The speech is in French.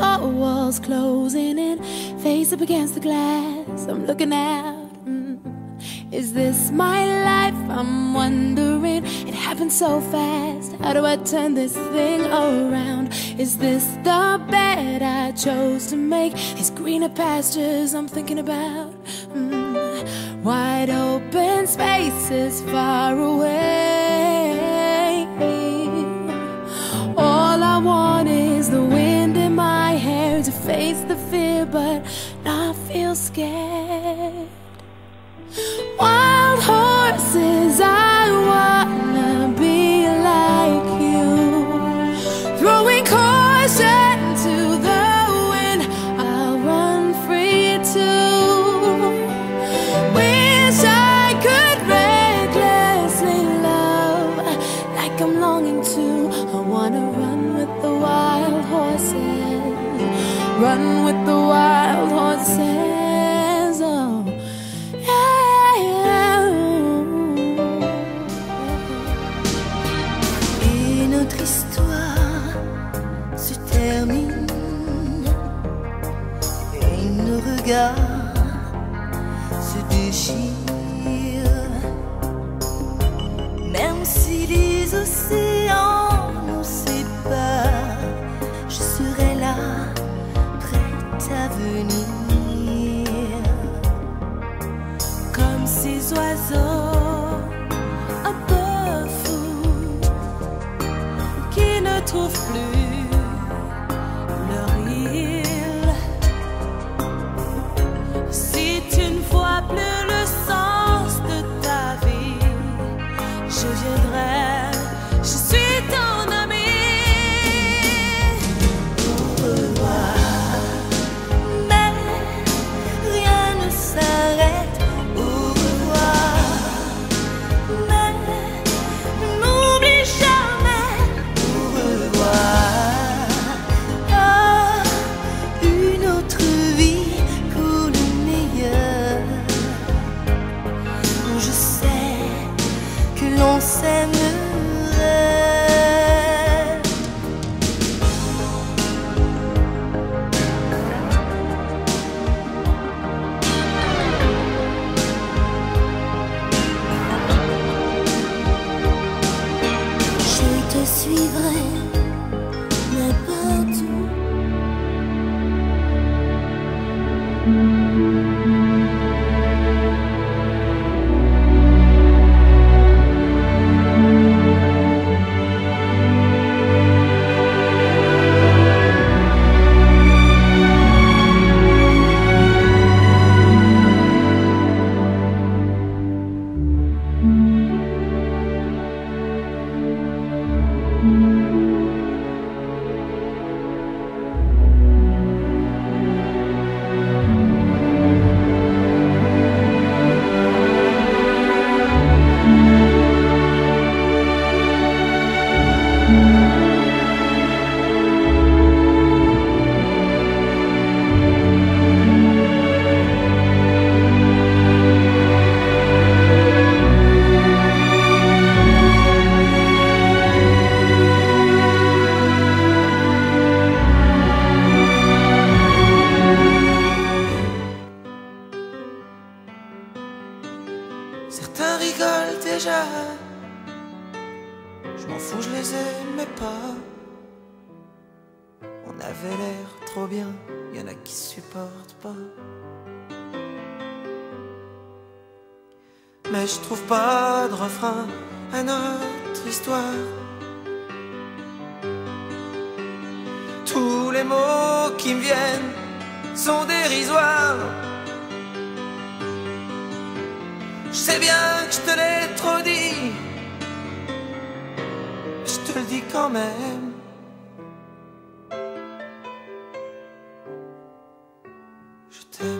four walls closing in, face up against the glass. I'm looking out. Mm. Is this my life? I'm wondering. It happened so fast. How do I turn this thing around? Is this the bed I chose to make? These greener pastures I'm thinking about. Mm. Wide open spaces far away. Face the fear, but not feel scared. Wild horses, I wanna be like you. Throwing caution to the wind, I'll run free too. Wish I could recklessly love like I'm longing to. I wanna run with the wild horses, run with the wild horses. Oh. Et notre histoire se termine et nos regards se déchirent. Même si les océans oiseaux un peu fous qui ne trouvent plus leur île. Si tu ne vois plus le sens de ta vie, je viendrai, Je sais que l'on s'aimerait. Je te suivrai M'en fous, je les aimais pas. On avait l'air trop bien, y en a qui supportent pas. Mais je trouve pas de refrain à notre histoire. Tous les mots qui me viennent sont dérisoires. Je sais bien que je te l'ai trop dit dis quand même. Je t'aime.